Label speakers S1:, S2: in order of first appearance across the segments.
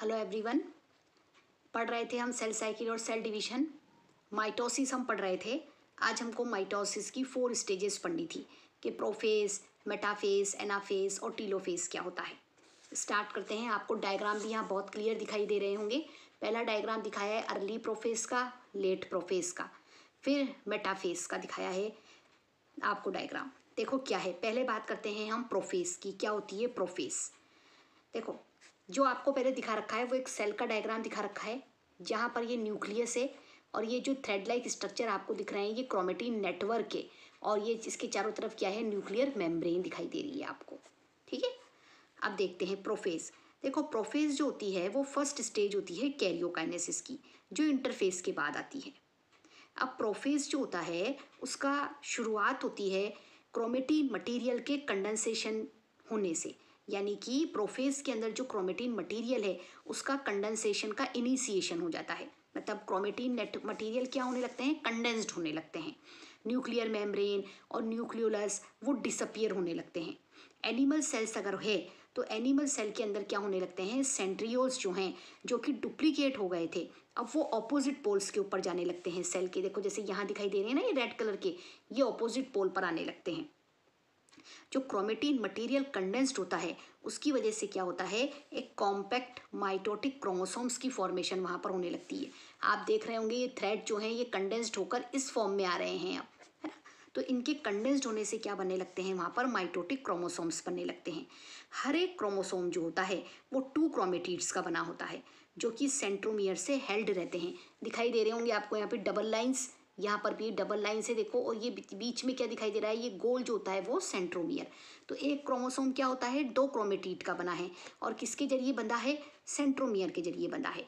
S1: Hello everyone पढ़ रहे थे हम सेल साइकिल और सेल डिवीज़न माइटोसिस हम पढ़ रहे थे। आज हमको माइटोसिस की फोर स्टेजेस पढ़नी थी कि प्रोफेस मेटाफेस एनाफेस और टीलोफेस क्या होता है। स्टार्ट करते हैं। आपको डायग्राम भी यहाँ बहुत क्लियर दिखाई दे रहे होंगे। पहला डायग्राम दिखाया है अर्ली प्रोफेस का लेट प्रोफेस का। फिर मेटाफेस का दिखाया है आपको डायग्राम देखो क्या है। पहले बात करते हैं हम प्रोफेस की। क्या होती है प्रोफेस देखो जो आपको पहले दिखा रखा है, वो एक सेल का डायग्राम दिखा रखा है, जहाँ पर ये न्यूक्लियस है और ये जो थ्रेड लाइक स्ट्रक्चर आपको दिख रहे हैं, ये क्रोमेटिन नेटवर्क है और ये इसके चारों तरफ़ क्या है न्यूक्लियर मेम्ब्रेन दिखाई दे रही है आपको। ठीक है? अब देखते हैं प्रोफेस देखो प्रोफेस जो होती है, वो फ़र्स्ट स्टेज होती है कैरियोकाइनेसिस की, जो इंटरफेस के बाद आती है। अब प्रोफेस जो होता है, उसका शुरुआत होती है क्रोमेटिन मटेरियल के कंडेंसेशन होने से। यानी कि प्रोफेस के अंदर जो क्रोमेटिन मटेरियल है, उसका कंडेंसेशन का इनिशिएशन हो जाता है। मतलब क्रोमेटिन नेट मटेरियल क्या होने लगते हैं? कंडेंस्ड होने लगते हैं। न्यूक्लियर मेम्ब्रेन और न्यूक्लियोलस वो डिसअपियर होने लगते हैं। एनिमल सेल्स अगर है तो एनिमल सेल के अंदर क्या होने लगते हैं? सेंट्रियोल्स जो हैं, जो कि डुप्लीकेट हो गए थे, अब वो ऑपोजिट पोल्स के ऊपर जाने लगते हैं सेल के। देखो, जैसे यहाँ दिखाई दे रहे हैं ना, ये रेड कलर के, ये ऑपोजिट पोल पर आने लगते हैं। जो क्रोमेटिन मटेरियल कंडेंस्ड होता है, उसकी वजह से क्या होता है, एक कॉम्पैक्ट माइटोटिक क्रोमोसोम्स की फॉर्मेशन वहाँ पर होने लगती है। आप देख रहे होंगे, ये थ्रेड जो है, ये कंडेंस्ड होकर इस फॉर्म में आ रहे हैं अब, है ना? तो इनके कंडेंस्ड होने से क्या बनने लगते हैं, वहाँ पर माइटोटिक क्रोमोसोम्स बनने लगते हैं। हर एक क्रोमोसोम जो होता है, वो टू क्रोमेटिड्स का बना होता है, जो कि सेंट्रोमियर से हेल्ड रहते हैं। दिखाई दे रहे होंगे आपको यहाँ पे डबल लाइंस यहाँ पर भी डबल लाइन से देखो और ये बीच में क्या दिखाई दे रहा है? ये गोल जो होता है वो सेंट्रोमियर तो एक क्रोमोसोम क्या होता है? दो क्रोमेटिड का बना है। और किसके ज़रिए बंधा है? सेंट्रोमियर के ज़रिए बंधा है।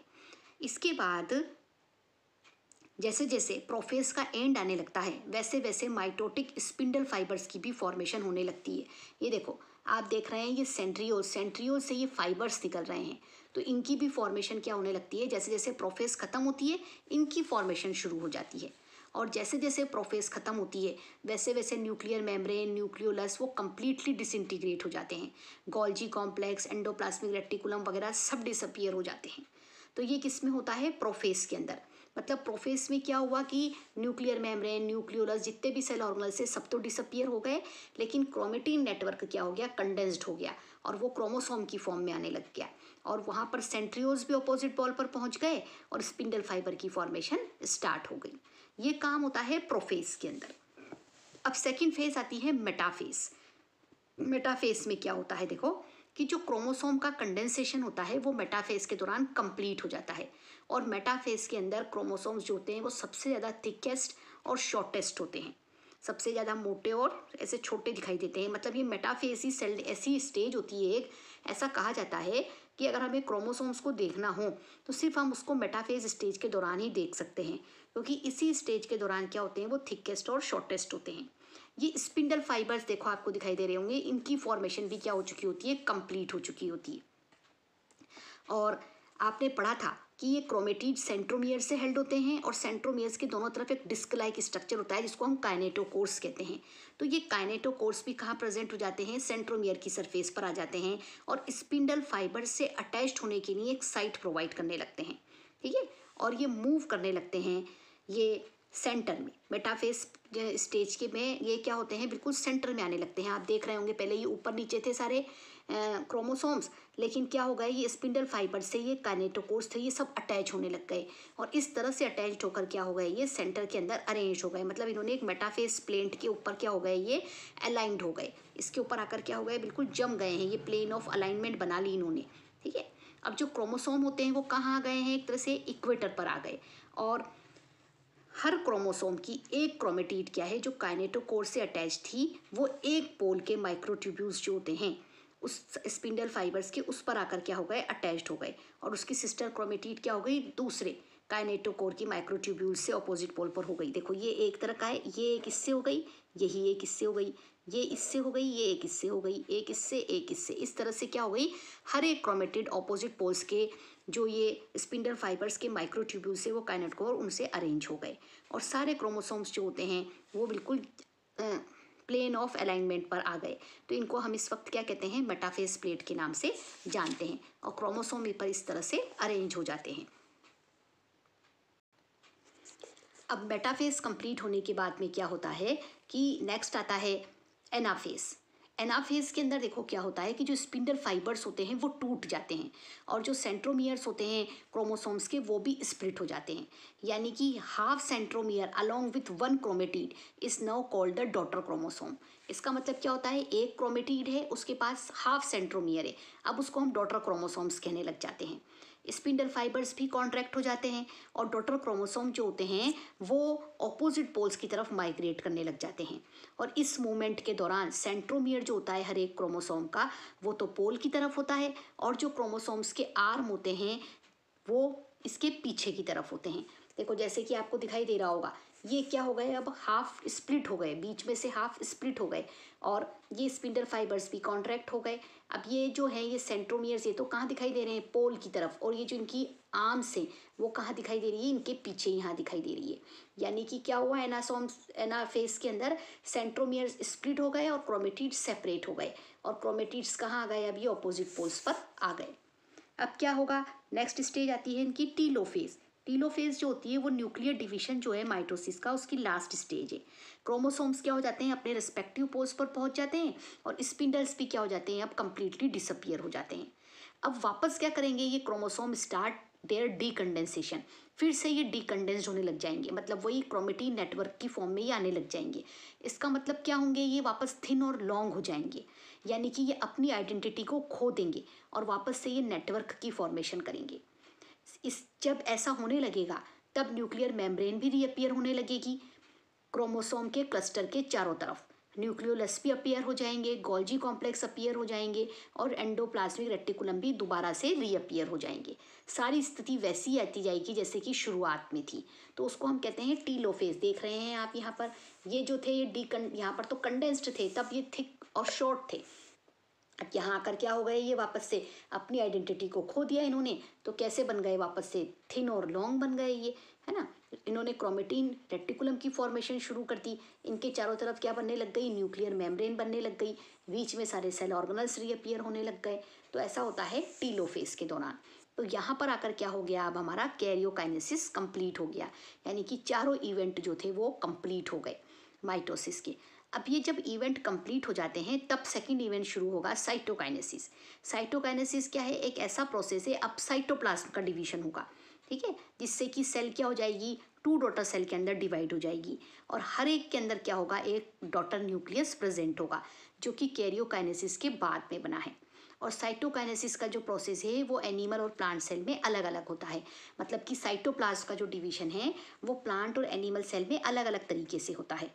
S1: इसके बाद जैसे जैसे प्रोफेस का एंड आने लगता है, वैसे वैसे माइटोटिक स्पिंडल फाइबर्स की भी फॉर्मेशन होने लगती है। ये देखो, आप देख रहे हैं ये सेंट्रियोल सेंट्रियोल से ये फाइबर्स निकल रहे हैं। तो इनकी भी फॉर्मेशन क्या होने लगती है? जैसे जैसे प्रोफेस खत्म होती है, इनकी फॉर्मेशन शुरू हो जाती है। और जैसे जैसे प्रोफेस ख़त्म होती है वैसे वैसे न्यूक्लियर मेम्ब्रेन न्यूक्लियोलस वो कम्प्लीटली डिसइंटीग्रेट हो जाते हैं। गोल्जी कॉम्प्लेक्स एंडोप्लास्मिक रेटिकुलम वगैरह सब डिसअपियर हो जाते हैं। तो ये किसमें होता है? प्रोफेस के अंदर। मतलब प्रोफेस में क्या हुआ कि न्यूक्लियर मेम्ब्रेन न्यूक्लियोलस जितने भी सेल ऑर्गनल से सब तो डिसअपियर हो गए, लेकिन क्रोमेटिन नेटवर्क क्या हो गया? कंडेंस्ड हो गया और वो क्रोमोसोम की फॉर्म में आने लग गया। और वहाँ पर सेंट्रियोज भी अपोजिट बॉल पर पहुँच गए और स्पिंडल फाइबर की फॉर्मेशन स्टार्ट हो गई। ये काम होता है प्रोफेस के अंदर। अब सेकेंड फ़ेज़ आती है मेटाफेस मेटाफेस में क्या होता है देखो, कि जो क्रोमोसोम का कंडेंसेशन होता है, वो मेटाफेस के दौरान कंप्लीट हो जाता है। और मेटाफेस के अंदर क्रोमोसोम्स जो होते हैं, वो सबसे ज़्यादा थिकेस्ट और शॉर्टेस्ट होते हैं। सबसे ज़्यादा मोटे और ऐसे छोटे दिखाई देते हैं। मतलब ये मेटाफेस ही सेल ऐसी स्टेज होती है, एक ऐसा कहा जाता है कि अगर हमें क्रोमोसोम्स को देखना हो तो सिर्फ़ हम उसको मेटाफेज स्टेज के दौरान ही देख सकते हैं, क्योंकि तो इसी स्टेज के दौरान क्या होते हैं, वो थिकेस्ट और शॉर्टेस्ट होते हैं। ये स्पिंडल फाइबर्स देखो आपको दिखाई दे रहे होंगे, इनकी फॉर्मेशन भी क्या हो चुकी होती है, कंप्लीट हो चुकी होती है। और आपने पढ़ा था कि ये क्रोमेटिड सेंट्रोमियर से हेल्ड होते हैं और सेंट्रोमियर्स के दोनों तरफ़ एक डिस्क लाइक स्ट्रक्चर होता है, जिसको हम काइनेटोकोर्स कहते हैं। तो ये काइनेटो कोर्स भी कहाँ प्रेजेंट हो जाते हैं? सेंट्रोमियर की सरफेस पर आ जाते हैं और स्पिंडल फाइबर से अटैच होने के लिए एक साइट प्रोवाइड करने लगते हैं। ठीक है? और ये मूव करने लगते हैं। ये सेंटर में, मेटाफेस स्टेज के में ये क्या होते हैं, बिल्कुल सेंटर में आने लगते हैं। आप देख रहे होंगे, पहले ये ऊपर नीचे थे सारे क्रोमोसोम्स, लेकिन क्या हो गया ये स्पिंडल फाइबर से, ये कानेटोकोर्स थे ये सब अटैच होने लग गए। और इस तरह से अटैच होकर क्या हो गए, ये सेंटर के अंदर अरेंज हो गए। मतलब इन्होंने एक मेटाफेस प्लेंट के ऊपर क्या हो गए, ये अलाइंड हो गए। इसके ऊपर आकर क्या हो गए, बिल्कुल जम गए हैं, ये प्लेन ऑफ़ अलाइनमेंट बना ली इन्होंने, ठीक है? अब जो क्रोमोसोम होते हैं, वो कहाँ आ गए हैं? एक तरह से इक्वेटर पर आ गए। और हर क्रोमोसोम की एक क्रोमेटीड क्या है, जो काइनेटोकोर से अटैच थी, वो एक पोल के माइक्रोट्यूब्यूल्स जो होते हैं। उस स्पिंडल फाइबर्स के उस पर आकर क्या हो गए, अटैच्ड हो गए। और उसकी सिस्टर क्रोमेटीड क्या हो गई, दूसरे काइनेटोकोर की माइक्रोट्यूब्यूल से अपोजिट पोल पर हो गई। देखो, ये एक तरह का है, ये एक इससे हो गई यही एक इससे हो गई, ये इससे हो गई, ये एक इससे हो गई, एक इससे एक इससे। इस तरह से क्या हो गई, हर एक क्रोमेटेड ऑपोजिट पोल्स के जो ये स्पिंडल फाइबर्स के माइक्रोट्यूब्यूल से वो काइनेटोकोर उनसे अरेंज हो गए। और सारे क्रोमोसोम्स जो होते हैं, वो बिल्कुल प्लेन ऑफ़ अलाइनमेंट पर आ गए। तो इनको हम इस वक्त क्या कहते हैं मेटाफेस प्लेट के नाम से जानते हैं। और क्रोमोसोम पर इस तरह से अरेंज हो जाते हैं। अब मेटाफेस कंप्लीट होने के बाद में क्या होता है कि नेक्स्ट आता है एनाफेस एनाफेज के अंदर देखो क्या होता है कि जो स्पिंडल फाइबर्स होते हैं वो टूट जाते हैं और जो सेंट्रोमियर्स होते हैं क्रोमोसोम्स के, वो भी स्प्लिट हो जाते हैं। यानी कि half centromere along with one chromatid is now called the daughter chromosome इसका मतलब क्या होता है? एक क्रोमेटीड है, उसके पास हाफ़ सेंट्रोमियर है। अब उसको हम डॉटर क्रोमोसोम्स कहने लग जाते हैं। स्पिंडल फाइबर्स भी कॉन्ट्रैक्ट हो जाते हैं और डॉटर क्रोमोसोम जो होते हैं, वो ऑपोजिट पोल्स की तरफ़ माइग्रेट करने लग जाते हैं। और इस मूवमेंट के दौरान सेंट्रोमियर जो होता है हर एक क्रोमोसोम का, वो तो पोल की तरफ़ होता है और जो क्रोमोसोम्स के आर्म होते हैं, वो इसके पीछे की तरफ़ होते हैं। देखो, जैसे कि आपको दिखाई दे रहा होगा, ये क्या हो गए? अब हाफ़ स्प्लिट हो गए, बीच में से हाफ़ स्प्लिट हो गए और ये स्पिंडल फाइबर्स भी कॉन्ट्रैक्ट हो गए। अब ये जो है, ये सेंट्रोमियर्स ये तो कहाँ दिखाई दे रहे हैं? पोल की तरफ़ और ये जो इनकी आर्म्स हैं, वो कहाँ दिखाई दे रही है? इनके पीछे यहाँ दिखाई दे रही है। यानी कि क्या हुआ? एनासोम एनाफेस के अंदर सेंट्रोमियर्स स्प्लिट हो गए और क्रोमेटिड सेपरेट हो गए और क्रोमेटिड्स कहाँ आ गए? अब ये ऑपोजिट पोल्स पर आ गए। अब क्या होगा? नेक्स्ट स्टेज आती है इनकी टीलोफेज टीलोफेज जो होती है, वो न्यूक्लियर डिवीज़न जो है माइटोसिस का, उसकी लास्ट स्टेज है। क्रोमोसोम्स क्या हो जाते हैं? अपने रिस्पेक्टिव पोस्ट पर पहुँच जाते हैं और स्पिंडल्स भी क्या हो जाते हैं? अब कंप्लीटली डिसअपियर हो जाते हैं। अब वापस क्या करेंगे? ये क्रोमोसोम स्टार्ट देयर डीकंडेंसेशन फिर से ये डीकंडेंस्ड होने लग जाएँगे। मतलब वही क्रोमेटीन नेटवर्क की फॉर्म में ही आने लग जाएँगे। इसका मतलब क्या होंगे? ये वापस थिन और लॉन्ग हो जाएँगे। यानी कि ये अपनी आइडेंटिटी को खो देंगे और वापस से ये नेटवर्क की फॉर्मेशन करेंगे। इस, जब ऐसा होने लगेगा, तब न्यूक्लियर मेम्ब्रेन भी रीअपियर होने लगेगी। क्रोमोसोम के क्लस्टर के चारों तरफ़ न्यूक्लियोलस भी अपियर हो जाएँगे गोल्जी कॉम्प्लेक्स अपियर हो जाएँगे और एंडोप्लाज्मिक रेटिकुलम भी दोबारा से रीअपियर हो जाएँगे। सारी स्थिति वैसी आती जाएगी जैसे कि शुरुआत में थी। तो उसको हम कहते हैं टीलोफेज, देख रहे हैं आप यहाँ पर। ये जो थे, ये डी यहाँ पर तो कंडेंस्ड थे, तब ये थिक और शॉर्ट थे। यहाँ आकर क्या हो गए ये वापस से अपनी आइडेंटिटी को खो दिया इन्होंने। तो कैसे बन गए वापस से? थिन और लॉन्ग बन गए ये, है ना? इन्होंने क्रोमेटीन रेटिकुलम की फॉर्मेशन शुरू कर दी। इनके चारों तरफ़ क्या बनने लग गई? न्यूक्लियर मेम्ब्रेन बनने लग गई। बीच में सारे सेल ऑर्गनल्स रीअपियर होने लग गए। तो ऐसा होता है टीलो फेस के दौरान। तो यहाँ पर आकर क्या हो गया? अब हमारा कैरियोकाइनेसिस कंप्लीट हो गया। यानी कि चारों इवेंट जो थे वो कंप्लीट हो गए। माइटोसिस के। अब ये जब इवेंट कंप्लीट हो जाते हैं, तब सेकंड इवेंट शुरू होगा साइटोकाइनेसिस साइटोकाइनेसिस क्या है? एक ऐसा प्रोसेस है, अब साइटोप्लाज्म का डिवीज़न होगा। ठीक है? जिससे कि सेल क्या हो जाएगी? टू डॉटर सेल के अंदर डिवाइड हो जाएगी। और हर एक के अंदर क्या होगा? एक डॉटर न्यूक्लियस प्रेजेंट होगा, जो कि कैरियोकाइनेसिस के बाद में बना है। और साइटोकाइनेसिस का जो प्रोसेस है, वो एनिमल और प्लांट सेल में अलग अलग होता है। मतलब कि साइटोप्लाज्म का जो डिवीज़न है, वो प्लांट और एनिमल सेल में अलग अलग तरीके से होता है।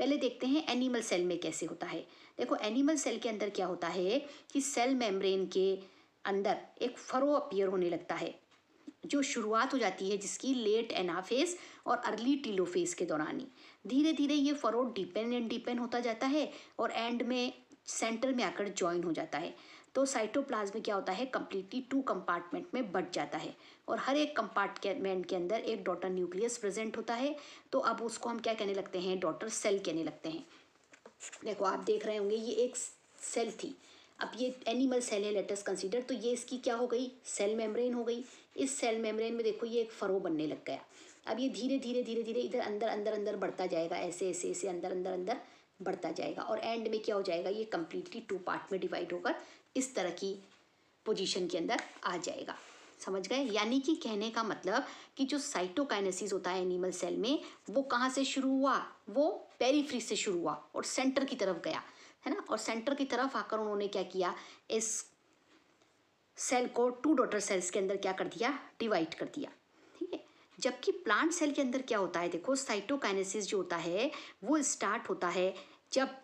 S1: पहले देखते हैं एनिमल सेल में कैसे होता है। देखो एनिमल सेल के अंदर क्या होता है कि सेल मेम्ब्रेन के अंदर एक फरो अपियर होने लगता है, जो शुरुआत हो जाती है जिसकी लेट एनाफेज और अर्ली टीलोफेस के दौरान ही। धीरे धीरे ये फरो डिपेंड एंड डिपेंड होता जाता है और एंड में सेंटर में आकर ज्वाइन हो जाता है। तो साइटोप्लाज्म क्या होता है? कम्प्लीटली टू कंपार्टमेंट में बढ़ जाता है। और हर एक कंपार्टमेंट के अंदर एक डॉटर न्यूक्लियस प्रेजेंट होता है। तो अब उसको हम क्या कहने लगते हैं? डॉटर सेल कहने लगते हैं। देखो, आप देख रहे होंगे, ये एक सेल थी। अब ये एनिमल सेल है लेटेस्ट कंसीडर तो ये इसकी क्या हो गई? सेल मेम्ब्रेन हो गई। इस सेल मेम्ब्रेन में देखो, ये एक फरो बनने लग गया। अब ये धीरे धीरे धीरे धीरे इधर अंदर अंदर अंदर बढ़ता जाएगा। ऐसे ऐसे ऐसे, अंदर अंदर अंदर। बढ़ता जाएगा और एंड में क्या हो जाएगा? ये कम्प्लीटली टू पार्ट में डिवाइड होकर इस तरह की पोजीशन के अंदर आ जाएगा। समझ गए? यानी कि कहने का मतलब कि जो साइटोकाइनेसिस होता है एनिमल सेल में, वो कहाँ से शुरू हुआ? वो पेरीफ्री से शुरू हुआ और सेंटर की तरफ़ गया, है ना? और सेंटर की तरफ़ आकर उन्होंने क्या किया? इस सेल को टू डॉटर सेल्स के अंदर क्या कर दिया? डिवाइड कर दिया। ठीक है? जबकि प्लांट सेल के अंदर क्या होता है? देखो साइटोकाइनेसिस जो होता है, वो स्टार्ट होता है जब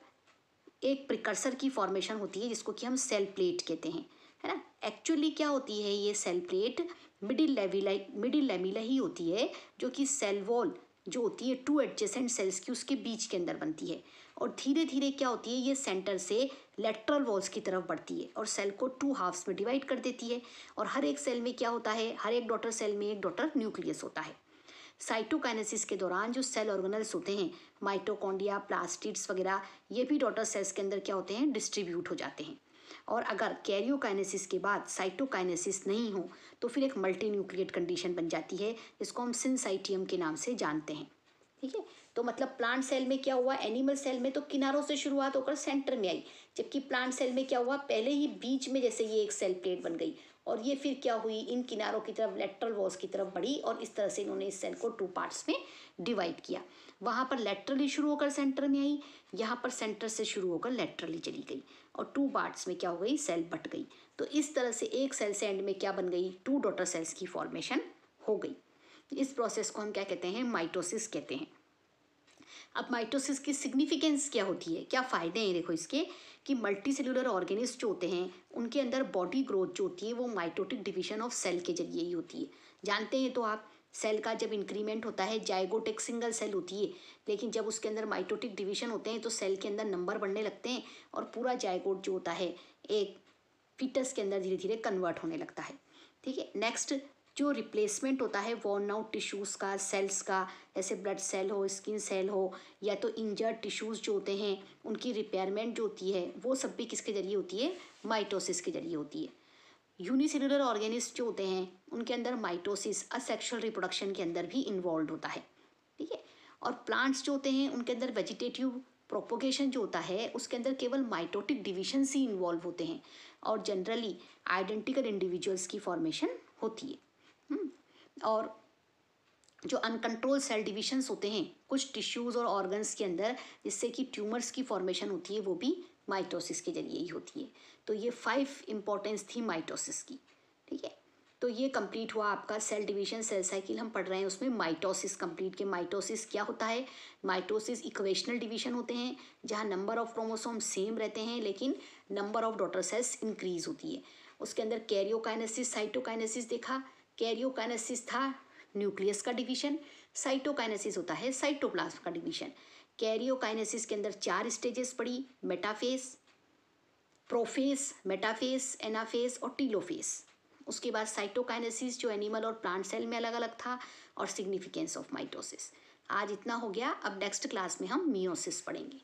S1: एक प्रिकर्सर की फॉर्मेशन होती है, जिसको कि हम सेल प्लेट कहते हैं, है ना? एक्चुअली क्या होती है ये सेल प्लेट मिडिल लेविला मिडिल लेमिला ही होती है, जो कि सेल वॉल जो होती है टू एडजेसेंट सेल्स की, उसके बीच के अंदर बनती है। और धीरे धीरे क्या होती है, ये सेंटर से लेटरल वॉल्स की तरफ़ बढ़ती है और सेल को टू हाफ्स में डिवाइड कर देती है। और हर एक सेल में क्या होता है, हर एक डॉटर सेल में एक डॉटर न्यूक्लियस होता है। साइटोकाइनेसिस के दौरान जो सेल ऑर्गेनल्स होते हैं माइटोकॉन्ड्रिया प्लास्टिड्स वगैरह, ये भी डॉटर सेल्स के अंदर क्या होते हैं डिस्ट्रीब्यूट हो जाते हैं। और अगर कैरियोकाइनेसिस के बाद साइटोकाइनेसिस नहीं हो तो फिर एक मल्टी न्यूक्लियट कंडीशन बन जाती है, जिसको हम सिंसाइटियम के नाम से जानते हैं। ठीक है? तो मतलब प्लांट सेल में क्या हुआ? एनिमल सेल में तो किनारों से शुरुआत होकर सेंटर में आई, जबकि प्लांट सेल में क्या हुआ? पहले ही बीच में जैसे ये एक सेल प्लेट बन गई। और ये फिर क्या हुई? इन किनारों की तरफ़ लेटरल वॉल्स की तरफ़ बढ़ी और इस तरह से इन्होंने इस सेल को टू पार्ट्स में डिवाइड किया। वहाँ पर लेटरली शुरू होकर सेंटर में आई, यहाँ पर सेंटर से शुरू होकर लेटरली चली गई और टू पार्ट्स में क्या हो गई? सेल बट गई। तो इस तरह से एक सेल से एंड में क्या बन गई? टू डॉटर सेल्स की फॉर्मेशन हो गई। इस प्रोसेस को हम क्या कहते हैं? माइटोसिस कहते हैं। अब माइटोसिस की सिग्निफिकेंस क्या होती है? क्या फ़ायदे हैं? देखो इसके। कि मल्टी सेलुलर ऑर्गेनिस्ट जो होते हैं, उनके अंदर बॉडी ग्रोथ जो होती है, वो माइटोटिक डिवीज़न ऑफ़ सेल के ज़रिए ही होती है। जानते हैं तो आप सेल का जब इंक्रीमेंट होता है जायगोट एक सिंगल सेल होती है, लेकिन जब उसके अंदर माइटोटिक डिवीज़न होते हैं तो सेल के अंदर नंबर बढ़ने लगते हैं और पूरा जायगोट जो होता है, एक फीटस के अंदर धीरे धीरे कन्वर्ट होने लगता है। ठीक है नेक्स्ट जो रिप्लेसमेंट होता है वॉर्न आउट टिश्यूज़ का सेल्स का, जैसे ब्लड सेल हो स्किन सेल हो, या तो इंजर्ड टिश्यूज़ जो होते हैं, उनकी रिपेयरमेंट जो होती है, वो सब भी किसके ज़रिए होती है? माइटोसिस के ज़रिए होती है। यूनिसेलुलर ऑर्गेनिस्ट जो होते हैं, उनके अंदर माइटोसिस असेक्शुअल रिप्रोडक्शन के अंदर भी इन्वॉल्व होता है। ठीक है? और प्लांट्स जो होते हैं, उनके अंदर वेजिटेटिव प्रोपोगेशन जो होता है, उसके अंदर केवल माइटोटिक डिविजन ही इन्वॉल्व होते हैं। और जनरली आइडेंटिकल इंडिविजुअल्स की फॉर्मेशन होती है। और जो अनकंट्रोल सेल डिविजन्स होते हैं, कुछ टिश्यूज़ और ऑर्गन्स के अंदर, जिससे कि ट्यूमर्स की फॉर्मेशन होती है, वो भी माइटोसिस के ज़रिए ही होती है। तो ये फाइव इंपॉर्टेंस थी माइटोसिस की, ठीक है? तो ये कंप्लीट हुआ आपका सेल डिवीज़न सेल साइकिल हम पढ़ रहे हैं, उसमें माइटोसिस कंप्लीट के माइटोसिस क्या होता है? माइटोसिस इक्वेशनल डिवीज़न होते हैं, जहाँ नंबर ऑफ़ क्रोमोसोम सेम रहते हैं, लेकिन number of daughter cells increase होती है। उसके अंदर कैरियोकाइनेसिस साइटोकाइनेसिस देखा कैरियोकाइनेसिस था, न्यूक्लियस का डिवीज़न, साइटोकाइनेसिस होता है साइटोप्लाज्म का डिवीज़न। कैरियोकाइनेसिस के अंदर चार स्टेजेस पड़ी मेटाफेस प्रोफेस मेटाफेस एनाफेस और टीलोफेस उसके बाद साइटोकाइनेसिस जो एनिमल और प्लांट सेल में अलग अलग था और सिग्निफिकेंस ऑफ़ माइटोसिस। आज इतना हो गया, अब नेक्स्ट क्लास में हम मियोसिस पढ़ेंगे।